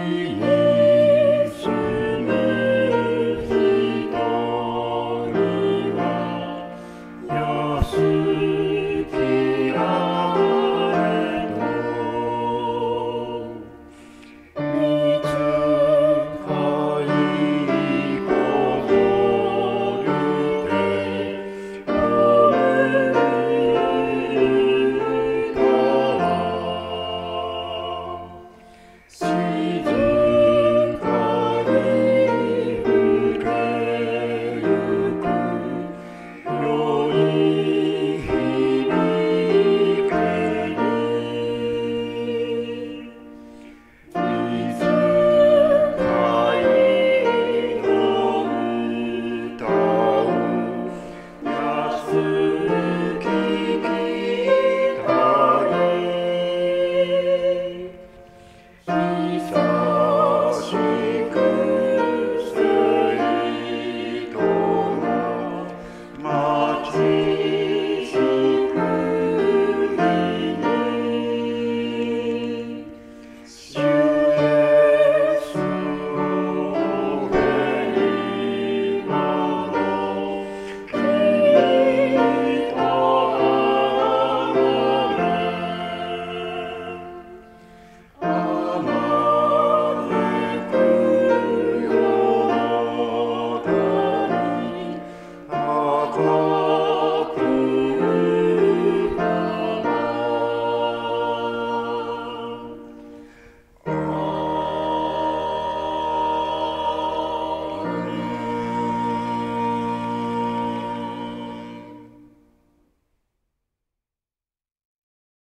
Holy